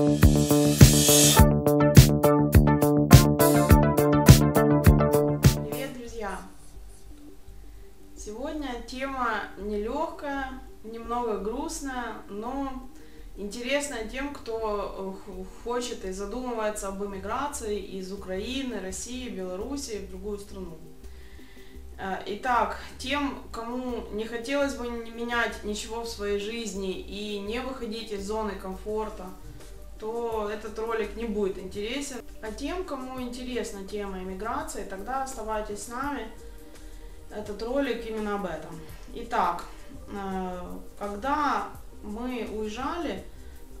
Привет, друзья! Сегодня тема нелегкая, немного грустная, но интересная тем, кто э, хочет и задумывается об эмиграции из Украины, России, Белоруссии в другую страну. Э, итак, тем, кому не хотелось бы менять ничего в своей жизни и не выходить из зоны комфорта, то этот ролик не будет интересен. А тем, кому интересна тема иммиграции, тогда оставайтесь с нами. Этот ролик именно об этом. Итак, э, когда мы уезжали,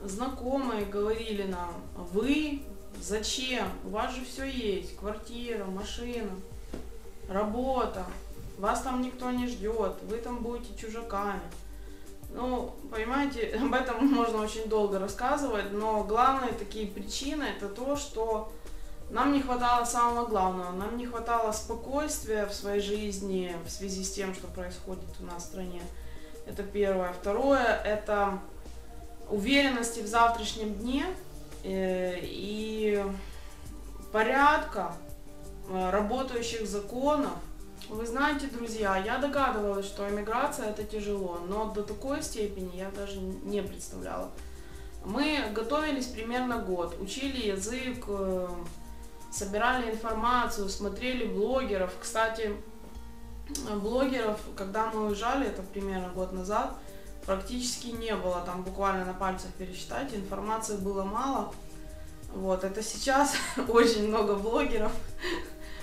знакомые говорили нам, вы зачем? У вас же все есть, квартира, машина, работа, вас там никто не ждет, вы там будете чужаками. Ну, понимаете, об этом можно очень долго рассказывать, но главные такие причины это то, что нам не хватало самого главного, нам не хватало спокойствия в своей жизни в связи с тем, что происходит у нас в стране. Это первое. Второе, это уверенности в завтрашнем дне э, и порядка, э, работающих законов, вы знаете, друзья, я догадывалась, что эмиграция это тяжело, но до такой степени я даже не представляла. Мы готовились примерно год, учили язык, э, собирали информацию, смотрели блогеров. Кстати, блогеров, когда мы уезжали, это примерно год назад, практически не было, там буквально на пальцах пересчитать, информации было мало. Вот, это сейчас очень много блогеров,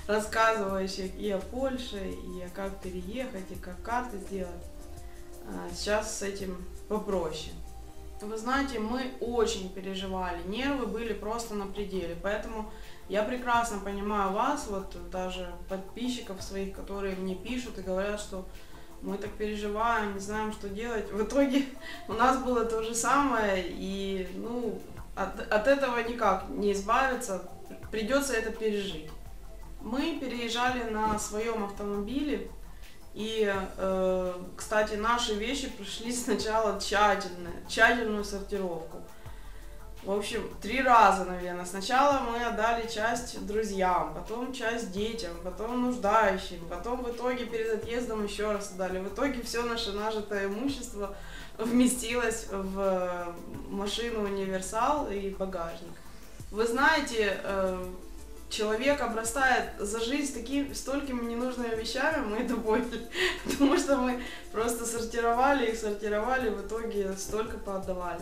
рассказывающих и о Польше, и о как переехать, и как карты сделать. А, сейчас с этим попроще. Вы знаете, мы очень переживали, нервы были просто на пределе, поэтому я прекрасно понимаю вас, вот даже подписчиков своих, которые мне пишут и говорят, что мы так переживаем, не знаем, что делать. В итоге у нас было то же самое, и ну, от, от этого никак не избавиться, придется это пережить. Мы переезжали на своем автомобиле, и, э, кстати, наши вещи прошли сначала тщательно, тщательную сортировку. В общем, три раза, наверное. Сначала мы отдали часть друзьям, потом часть детям, потом нуждающим, потом в итоге перед отъездом еще раз отдали. В итоге все наше нажитое имущество вместилось в машину универсал и багажник. Вы знаете, э, человек обрастает за жизнь такими, столькими ненужными вещами, мы это поняли, потому что мы просто сортировали их, сортировали, в итоге столько поотдавали.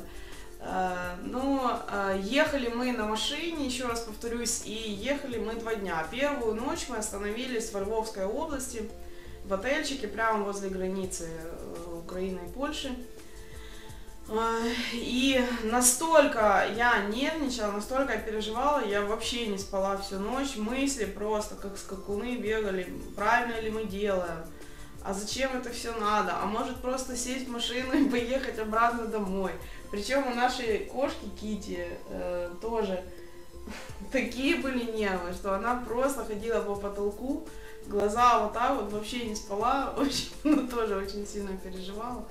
Э, ну, э, ехали мы на машине, еще раз повторюсь, и ехали мы два дня. Первую ночь мы остановились в Львовской области, в отельчике прямо возле границы э, Украины и Польши. И настолько я нервничала, настолько я переживала, я вообще не спала всю ночь, мысли просто как скакуны бегали, правильно ли мы делаем, а зачем это все надо, а может просто сесть в машину и поехать обратно домой. Причем у нашей кошки Кити э, тоже такие были нервы, что она просто ходила по потолку, глаза вот так вот, вообще не спала, очень, ну тоже очень сильно переживала.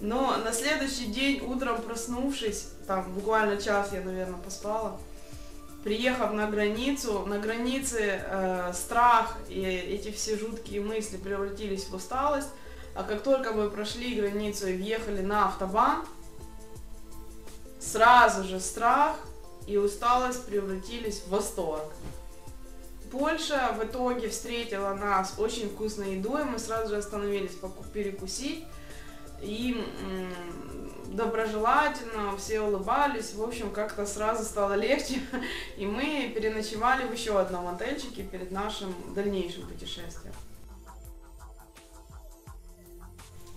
Но на следующий день, утром проснувшись, там буквально час я, наверное, поспала, приехав на границу, на границе э, страх и эти все жуткие мысли превратились в усталость. А как только мы прошли границу и въехали на автобан, сразу же страх и усталость превратились в восторг. Польша в итоге встретила нас очень вкусной едой, мы сразу же остановились перекусить и доброжелательно, все улыбались, в общем, как-то сразу стало легче, и мы переночевали в еще одном отельчике перед нашим дальнейшим путешествием.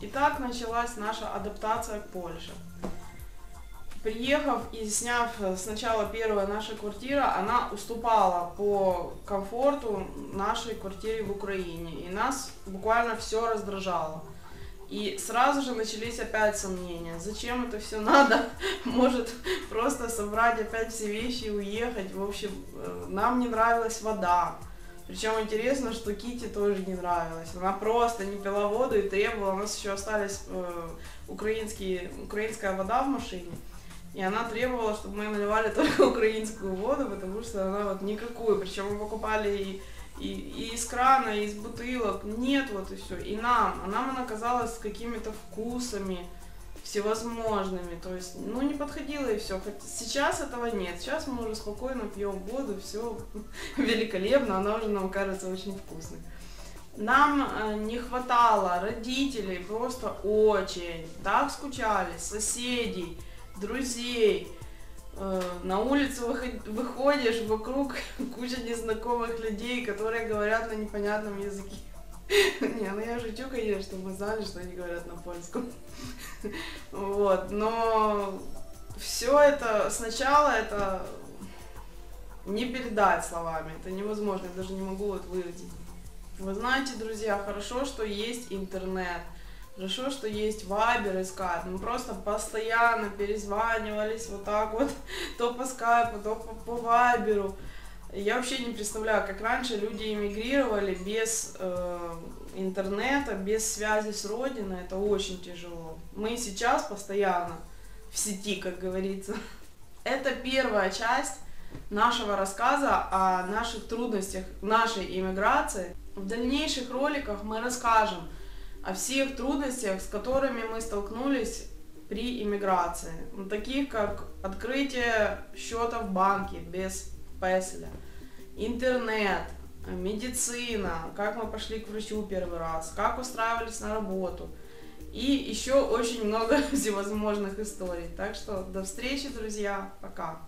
И так началась наша адаптация к Польше. Приехав и сняв сначала первая наша квартира, она уступала по комфорту нашей квартире в Украине. И нас буквально все раздражало. И сразу же начались опять сомнения. Зачем это все надо? Может просто собрать опять все вещи и уехать. В общем, э, нам не нравилась вода. Причем интересно, что Кити тоже не нравилась. Она просто не пила воду и требовала. У нас еще остались э, украинские, украинская вода в машине. И она требовала, чтобы мы наливали только украинскую воду, потому что она вот никакую. Причем мы покупали и, и, и из крана, и из бутылок. Нет, вот и все. И нам. А нам она казалась с какими-то вкусами всевозможными. То есть, ну, не подходило и все. Сейчас этого нет. Сейчас мы уже спокойно пьем воду, все великолепно, она уже нам кажется очень вкусной. Нам э, не хватало родителей просто очень. Так скучали, соседей, друзей. Э, на улицу выходишь, вокруг куча незнакомых людей, которые говорят на непонятном языке. Не, ну я шучу, конечно, чтобы мы знали, что они говорят на польском. Вот, но все это сначала это не передать словами, это невозможно, я даже не могу вот выразить. Вы знаете, друзья, хорошо, что есть интернет, хорошо, что есть Вайбер и Скайп. Мы просто постоянно перезванивались вот так вот, то по скайпу, то по, по Вайберу. Я вообще не представляю, как раньше люди эмигрировали без э, интернета, без связи с родиной. Это очень тяжело. Мы сейчас постоянно в сети, как говорится. Это первая часть нашего рассказа о наших трудностях нашей иммиграции. В дальнейших роликах мы расскажем о всех трудностях, с которыми мы столкнулись при иммиграции. Таких как открытие счета в банке без песеля, интернет, медицина, как мы пошли к врачу первый раз, как устраивались на работу. И еще очень много всевозможных историй. Так что до встречи, друзья. Пока.